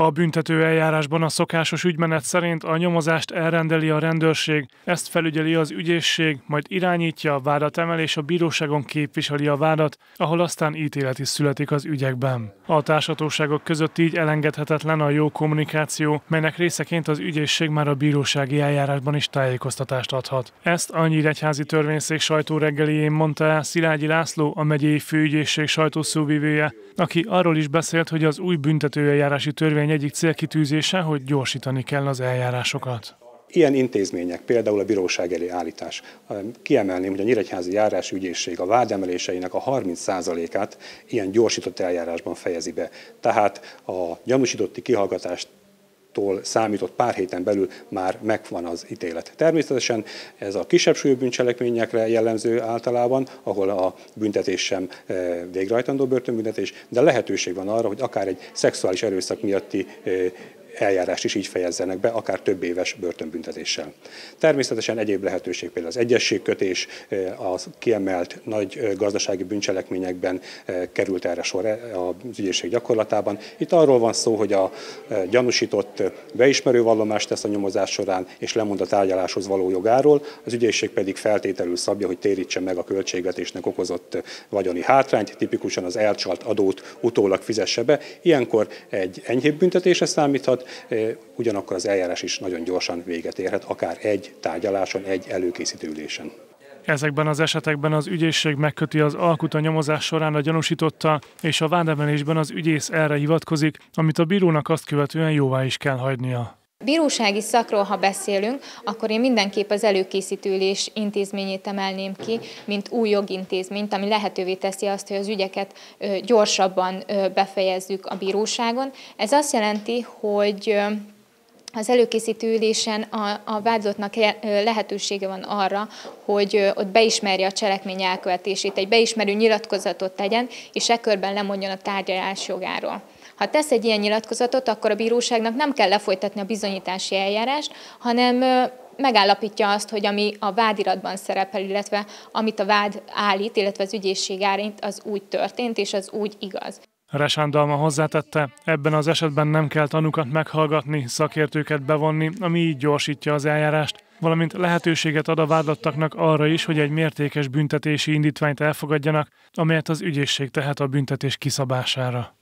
A büntető eljárásban a szokásos ügymenet szerint a nyomozást elrendeli a rendőrség, ezt felügyeli az ügyészség, majd irányítja a vádat emel és a bíróságon képviseli a vádat, ahol aztán ítélet is születik az ügyekben. A társatóságok között így elengedhetetlen a jó kommunikáció, melynek részeként az ügyészség már a bírósági eljárásban is tájékoztatást adhat. Ezt a Nyíregyházi Törvényszék sajtó reggelién mondta el Szilágyi László, a megyei főügyészség sajtószóvivője, aki arról is beszélt, hogy az új büntetőeljárási törvény törvény egyik célkitűzése, hogy gyorsítani kell az eljárásokat. Ilyen intézmények, például a bíróság elé állítás. Kiemelném, hogy a Nyíregyházi Járási Ügyészség a vádemeléseinek a 30%-át ilyen gyorsított eljárásban fejezi be. Tehát a gyanúsítotti kihallgatást tól számított pár héten belül már megvan az ítélet. Természetesen ez a kisebb súlyú bűncselekményekre jellemző általában, ahol a büntetés sem végrehajtandó börtönbüntetés, de lehetőség van arra, hogy akár egy szexuális erőszak miatti eljárást is így fejezzenek be, akár több éves börtönbüntetéssel. Természetesen egyéb lehetőség például az egyességkötés, az kiemelt nagy gazdasági bűncselekményekben került erre sor az ügyészség gyakorlatában. Itt arról van szó, hogy a gyanúsított beismerő vallomást tesz a nyomozás során, és lemond a tárgyaláshoz való jogáról, az ügyészség pedig feltételül szabja, hogy térítse meg a költségvetésnek okozott vagyoni hátrányt, tipikusan az elcsalt adót utólag fizesse be. Ilyenkor egy enyhébb büntetése számíthat, ugyanakkor az eljárás is nagyon gyorsan véget érhet, akár egy tárgyaláson, egy előkészítő ülésen. Ezekben az esetekben az ügyészség megköti az alkut a nyomozás során a gyanúsította, és a vádemelésben az ügyész erre hivatkozik, amit a bírónak azt követően jóvá is kell hagynia. Bírósági szakról, ha beszélünk, akkor én mindenképp az előkészítőlés intézményét emelném ki, mint új jogintézményt, ami lehetővé teszi azt, hogy az ügyeket gyorsabban befejezzük a bíróságon. Ez azt jelenti, hogy az előkészítő ülésen a, a vádlottnak lehetősége van arra, hogy ott beismerje a cselekmény elkövetését, egy beismerő nyilatkozatot tegyen, és e körben lemondjon a tárgyalás jogáról. Ha tesz egy ilyen nyilatkozatot, akkor a bíróságnak nem kell lefolytatni a bizonyítási eljárást, hanem megállapítja azt, hogy ami a vádiratban szerepel, illetve amit a vád állít, illetve az ügyészség állít, az úgy történt, és az úgy igaz. Resándalma hozzátette, ebben az esetben nem kell tanukat meghallgatni, szakértőket bevonni, ami így gyorsítja az eljárást, valamint lehetőséget ad a vádlottaknak arra is, hogy egy mértékes büntetési indítványt elfogadjanak, amelyet az ügyészség tehet a büntetés kiszabására.